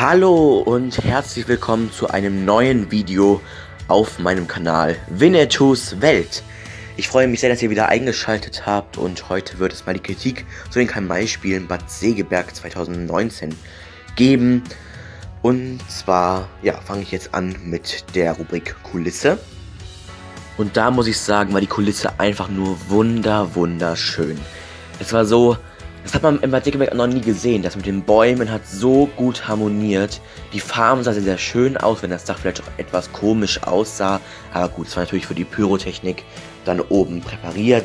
Hallo und herzlich willkommen zu einem neuen Video auf meinem Kanal Winnetous Welt. Ich freue mich sehr, dass ihr wieder eingeschaltet habt und heute wird es mal die Kritik zu den Kamai-Spielen Bad Segeberg 2019 geben. Und zwar, ja, fange ich jetzt an mit der Rubrik Kulisse. Und da muss ich sagen, war die Kulisse einfach nur wunder, wunderschön. Es war so, das hat man im Bad Segeberg noch nie gesehen. Das mit den Bäumen hat so gut harmoniert. Die Farben sah sehr, sehr schön aus, wenn das Dach vielleicht auch etwas komisch aussah. Aber gut, es war natürlich für die Pyrotechnik dann oben präpariert.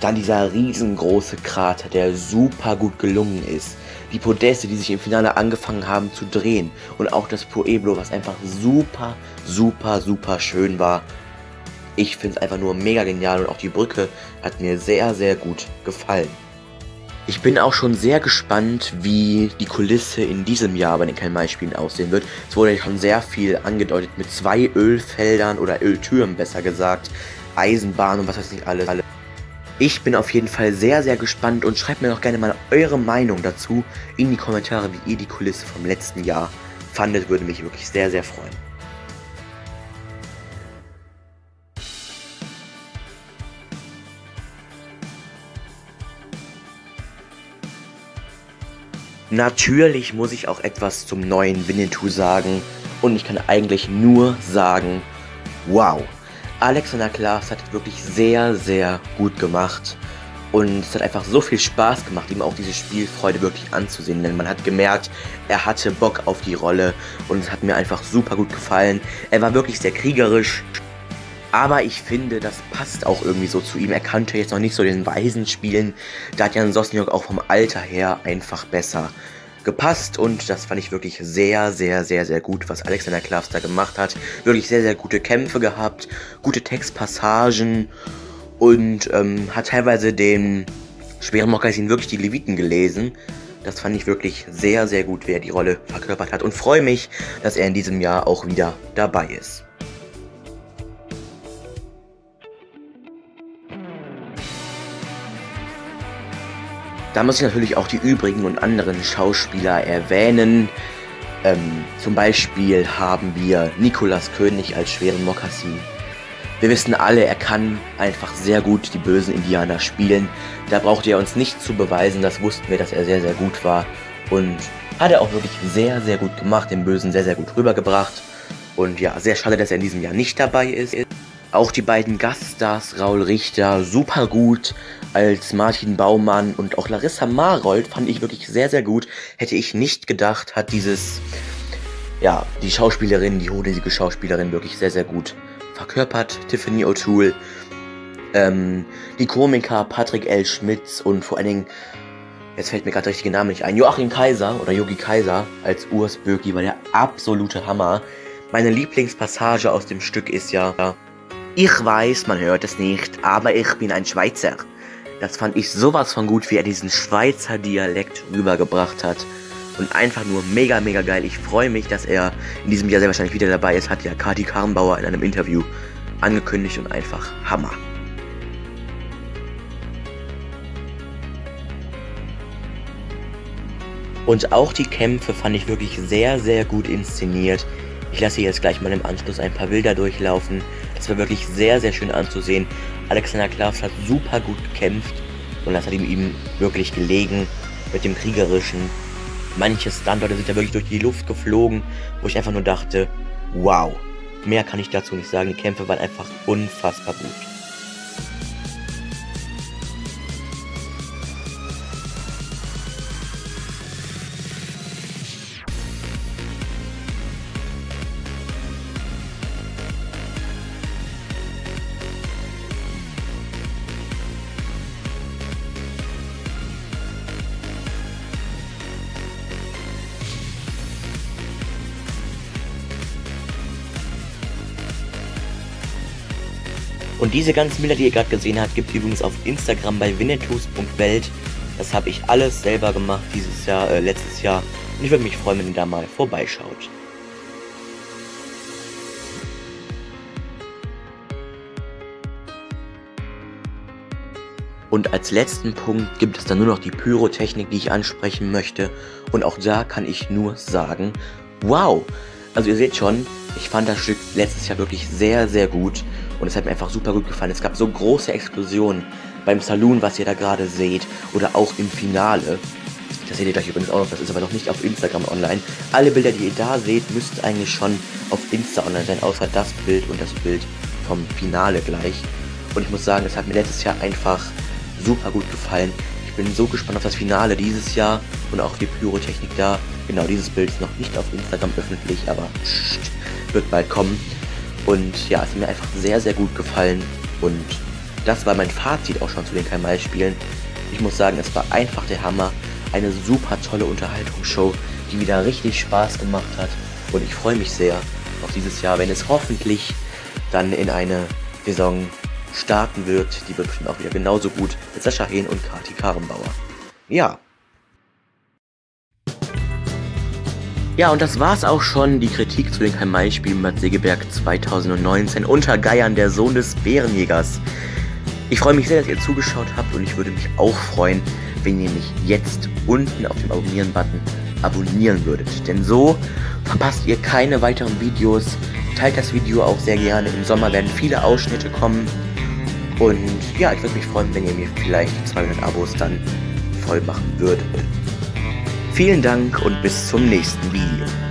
Dann dieser riesengroße Krater, der super gut gelungen ist. Die Podeste, die sich im Finale angefangen haben zu drehen. Und auch das Pueblo, was einfach super, super, super schön war. Ich finde es einfach nur mega genial und auch die Brücke hat mir sehr, sehr gut gefallen. Ich bin auch schon sehr gespannt, wie die Kulisse in diesem Jahr bei den Kalmai-Spielen aussehen wird. Es wurde schon sehr viel angedeutet mit zwei Ölfeldern oder Öltürmen besser gesagt, Eisenbahn und was weiß ich alles. Ich bin auf jeden Fall sehr, sehr gespannt und schreibt mir doch gerne mal eure Meinung dazu in die Kommentare, wie ihr die Kulisse vom letzten Jahr fandet. Würde mich wirklich sehr, sehr freuen. Natürlich muss ich auch etwas zum neuen Winnetou sagen. Und ich kann eigentlich nur sagen, wow. Alexander Klaas hat wirklich sehr, sehr gut gemacht. Und es hat einfach so viel Spaß gemacht, ihm auch diese Spielfreude wirklich anzusehen, denn man hat gemerkt, er hatte Bock auf die Rolle. Und es hat mir einfach super gut gefallen. Er war wirklich sehr kriegerisch, aber ich finde, das passt auch irgendwie so zu ihm. Er kannte jetzt noch nicht so den Weisen spielen. Da hat Jan Sosniok auch vom Alter her einfach besser gepasst. Und das fand ich wirklich sehr, sehr, sehr, sehr gut, was Alexander Klavs da gemacht hat. Wirklich sehr, sehr gute Kämpfe gehabt, gute Textpassagen und ähm, hat teilweise den schweren Mokassin wirklich die Leviten gelesen. Das fand ich wirklich sehr, sehr gut, wer die Rolle verkörpert hat. Und freue mich, dass er in diesem Jahr auch wieder dabei ist. Da muss ich natürlich auch die übrigen und anderen Schauspieler erwähnen. Ähm, zum Beispiel haben wir Nikolas König als schweren Mokassin. Wir wissen alle, er kann einfach sehr gut die bösen Indianer spielen. Da brauchte er uns nicht zu beweisen, das wussten wir, dass er sehr, sehr gut war. Und hat er auch wirklich sehr, sehr gut gemacht, den Bösen sehr, sehr gut rübergebracht. Und ja, sehr schade, dass er in diesem Jahr nicht dabei ist. Auch die beiden Gaststars, Raul Richter, super gut als Martin Baumann und auch Larissa Marold fand ich wirklich sehr, sehr gut. Hätte ich nicht gedacht, hat dieses, ja, die Schauspielerin, die hochdesigige Schauspielerin wirklich sehr, sehr gut verkörpert. Tiffany O'Toole, ähm, die Komiker Patrick L. Schmitz und vor allen Dingen, jetzt fällt mir gerade der richtige Name nicht ein, Joachim Kaiser oder Yogi Kaiser als Urs Böki war der absolute Hammer. Meine Lieblingspassage aus dem Stück ist ja, ich weiß, man hört es nicht, aber ich bin ein Schweizer. Das fand ich sowas von gut, wie er diesen Schweizer Dialekt rübergebracht hat. Und einfach nur mega, mega geil. Ich freue mich, dass er in diesem Jahr sehr wahrscheinlich wieder dabei ist. Hat ja Kati Karrenbauer in einem Interview angekündigt und einfach Hammer. Und auch die Kämpfe fand ich wirklich sehr, sehr gut inszeniert. Ich lasse jetzt gleich mal im Anschluss ein paar Bilder durchlaufen. Das war wirklich sehr, sehr schön anzusehen. Alexander Klaas hat super gut gekämpft und das hat ihm, ihm wirklich gelegen mit dem Kriegerischen. Manche Standorte sind ja wirklich durch die Luft geflogen, wo ich einfach nur dachte, wow. Mehr kann ich dazu nicht sagen. Die Kämpfe waren einfach unfassbar gut. Und diese ganzen Bilder, die ihr gerade gesehen habt, gibt es übrigens auf Instagram bei winnetous.welt. Das habe ich alles selber gemacht dieses Jahr, äh, letztes Jahr. Und ich würde mich freuen, wenn ihr da mal vorbeischaut. Und als letzten Punkt gibt es dann nur noch die Pyrotechnik, die ich ansprechen möchte. Und auch da kann ich nur sagen, Wow! Also ihr seht schon, ich fand das Stück letztes Jahr wirklich sehr, sehr gut und es hat mir einfach super gut gefallen. Es gab so große Explosionen beim Saloon, was ihr da gerade seht, oder auch im Finale. Das seht ihr gleich übrigens auch noch, das ist aber noch nicht auf Instagram online. Alle Bilder, die ihr da seht, müssten eigentlich schon auf Insta online sein, außer das Bild und das Bild vom Finale gleich. Und ich muss sagen, es hat mir letztes Jahr einfach super gut gefallen. Ich bin so gespannt auf das Finale dieses Jahr und auch die Pyrotechnik da. Genau, dieses Bild ist noch nicht auf Instagram öffentlich, aber pssst, wird bald kommen. Und ja, es hat mir einfach sehr, sehr gut gefallen. Und das war mein Fazit auch schon zu den Kamal-Spielen. Ich muss sagen, es war einfach der Hammer. Eine super tolle Unterhaltungsshow, die wieder richtig Spaß gemacht hat. Und ich freue mich sehr auf dieses Jahr, wenn es hoffentlich dann in eine Saison starten wird. Die wird bestimmt auch wieder genauso gut mit Sascha Hehn und Kati Karrenbauer. Ja. Ja, und das war's auch schon, die Kritik zu den Karl-May-Spielen Bad Segeberg 2019 unter Geiern, der Sohn des Bärenjägers. Ich freue mich sehr, dass ihr zugeschaut habt und ich würde mich auch freuen, wenn ihr mich jetzt unten auf dem Abonnieren-Button abonnieren würdet. Denn so verpasst ihr keine weiteren Videos. Teilt das Video auch sehr gerne. Im Sommer werden viele Ausschnitte kommen. Und ja, ich würde mich freuen, wenn ihr mir vielleicht 200 Abos dann voll machen würdet. Vielen Dank und bis zum nächsten Video.